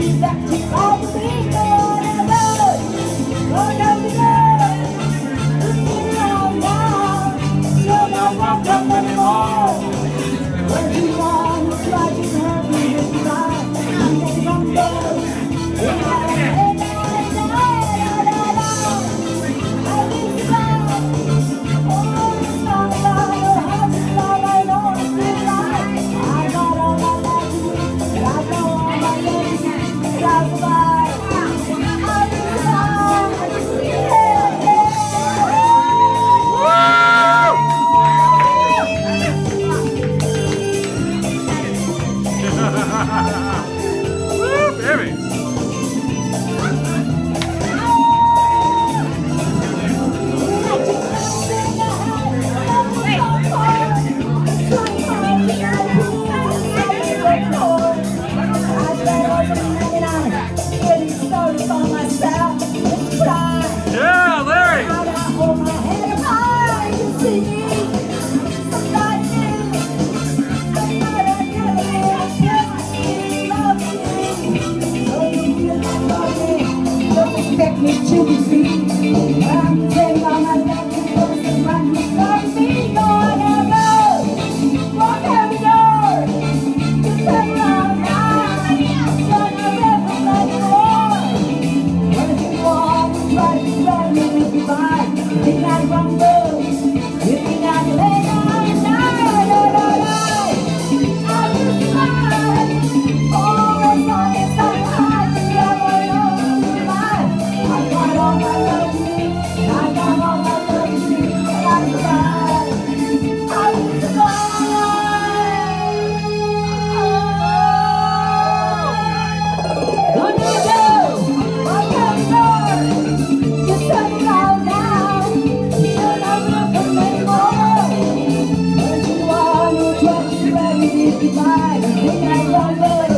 He's back take me to the sea. I'm telling my life, I'm me, Goodbye. Good night, London.